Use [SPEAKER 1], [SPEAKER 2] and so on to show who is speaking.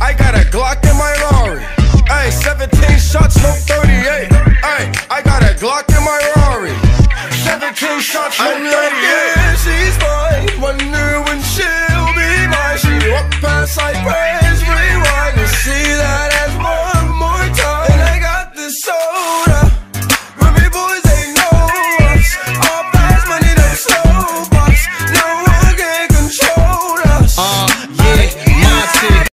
[SPEAKER 1] I got a Glock in my Rari. Ayy, 17 shots, no 38. Ayy, I got a Glock in my Rari.
[SPEAKER 2] 17 shots, no 38. yeah, she's mine. Wonder when she'll be mine. She walked past, I pray.